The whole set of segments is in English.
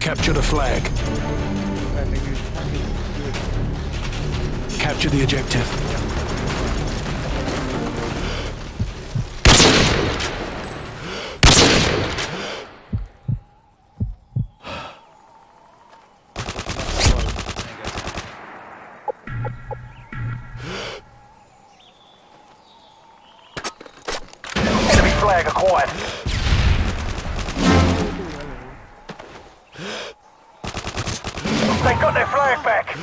Capture the flag. I think it's good. Capture the objective. They got their flag back.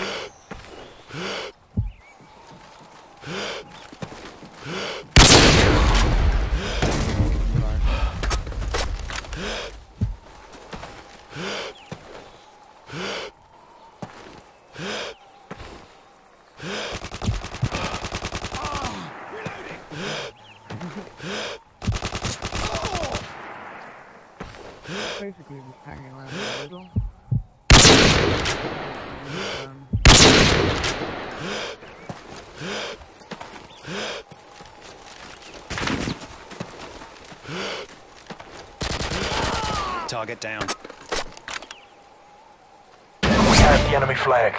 Basically, just hanging around the middle. Target down. We have the enemy flag.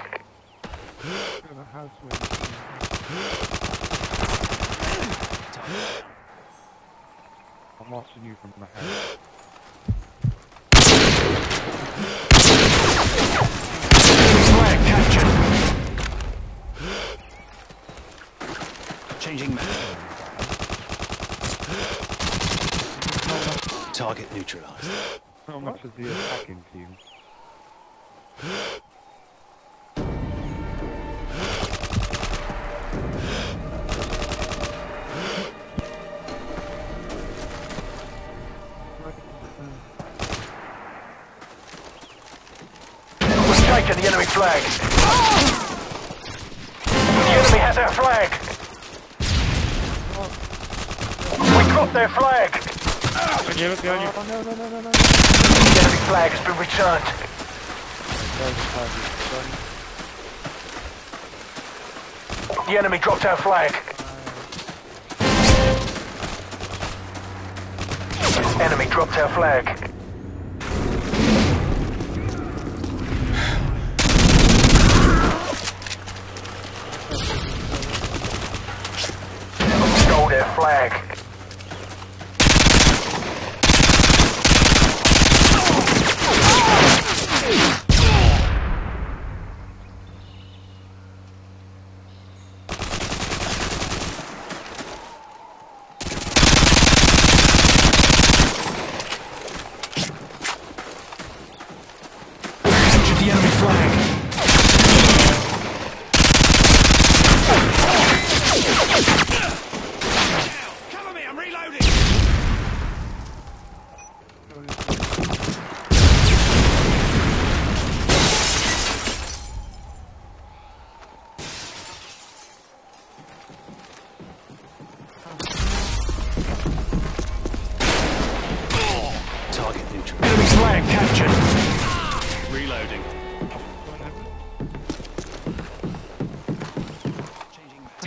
to the house with I'm watching you from the house. Flag captured. Changing map. Target neutralized. How much is the attacking team? We've taken the enemy flag. The enemy has our flag. We dropped their flag. Yeah, look behind you. Oh, no, no, no, no, no. The enemy flag has been returned. The enemy dropped our flag. Enemy dropped our flag. Stole their flag.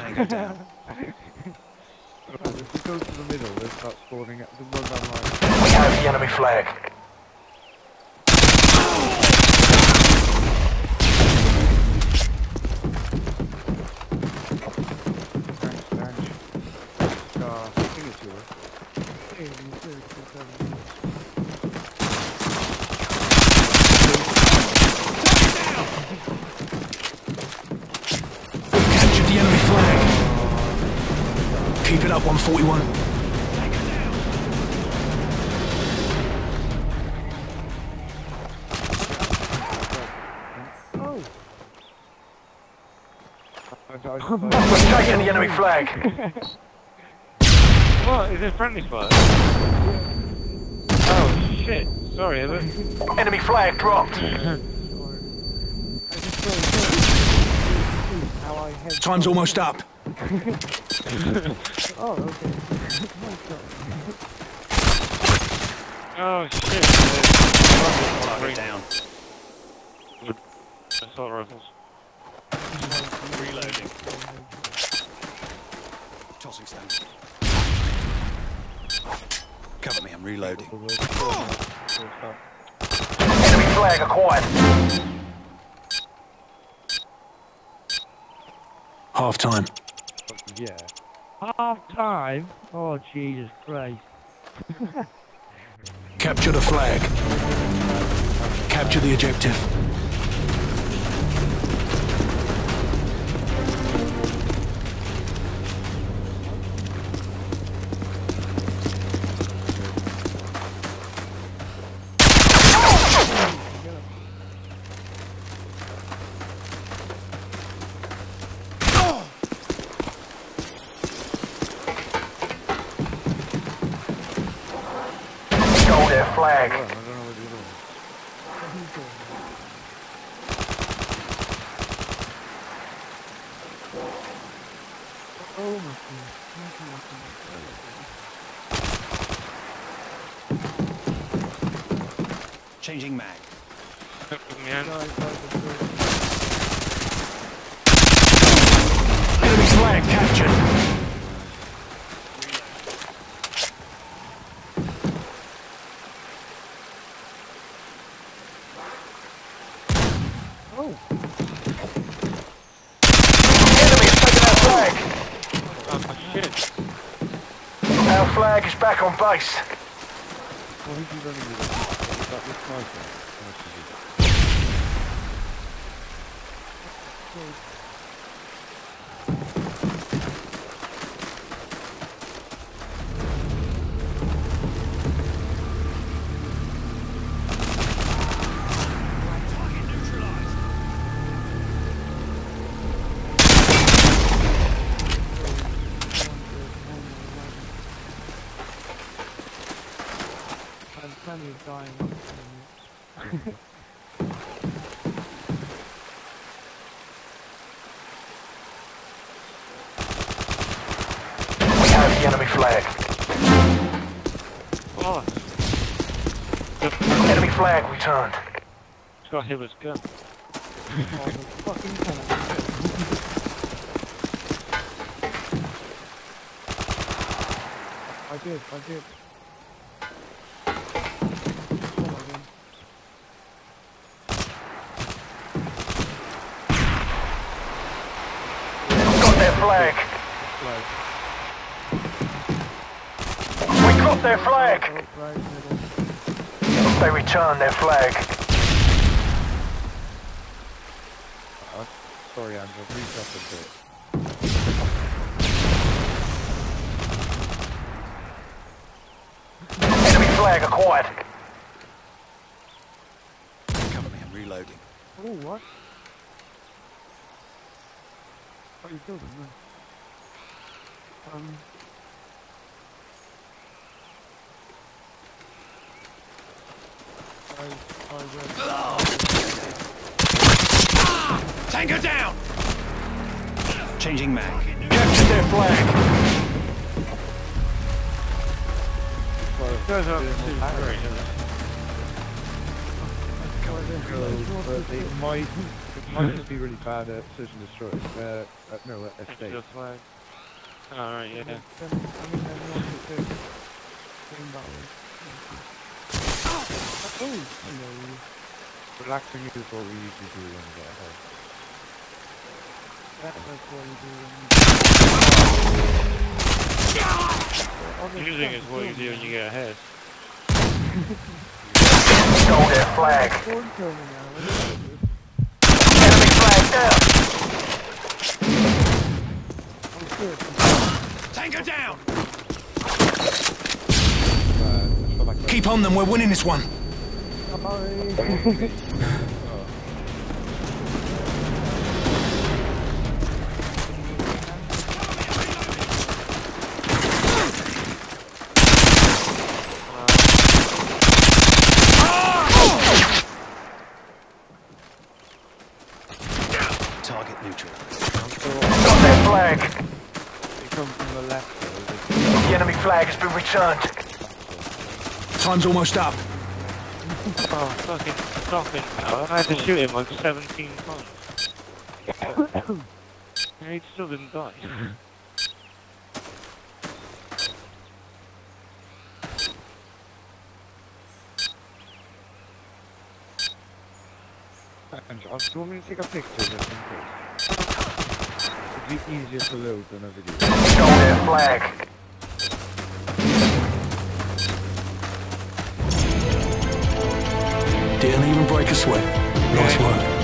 Map. Tango down. If we go to the middle, they start spawning at the one I'm like. We have the enemy flag. Thanks, thanks. Uh, I think it's yours. Up, 141. Oh! We've taken the enemy flag. What? Is it friendly fire? Oh shit. Sorry, is it? Enemy flag dropped. Time's almost up. Oh, okay. Oh shit. Target down. Assault rifles. Reloading. Tossing stone. Cover me, I'm reloading. Enemy flag acquired. Half time. Yeah. Half time? Oh, Jesus Christ. Capture the flag. Capture the objective. Flag. I don't know where the other one Oh, my Changing mag. Man, Enemy flag captured. Enemy has taken our flag. oh shit. Our flag is back on base. Dying. We have the enemy flag. Oh, Enemy flag returned. it's got hit with his gun. Oh, fucking tank. I did, I did. Oh, I did. Got their flag. Flag. We got their flag. Right, middle. They return their flag. Uh, sorry, Andrew. Reset a bit. Enemy flag acquired. Cover me, I'm reloading. Oh, what? What are you doing, man? Um... I, I read... Tango down! Changing mag. Capture their flag. Goes up to three. So, but it might, it might just be really bad at search and destroy. Uh, uh, no, at Extra estate. flag. Alright, yeah. I mean, then you want to do green button. Oh, hello. Relaxing is what we usually do when we get ahead. That's like what you do when you... Using is what you do when you get ahead. Stole their flag. Don't kill me now. what is it? Enemy flag down. I'm. Tango down! I feel like Keep on them. We're winning this one. Target neutralized. Got their flag. you come from the left, though. is it? The enemy flag has been returned. Time's almost up. Oh, fucking stopping power. I had to shoot him like 17 times. and he still didn't die. Do you want me to take a picture just in case? It'd be easier to load than a video. Stole their flag. Didn't even break a sweat. Nice work. Shut up, Alistair. Yeah, you're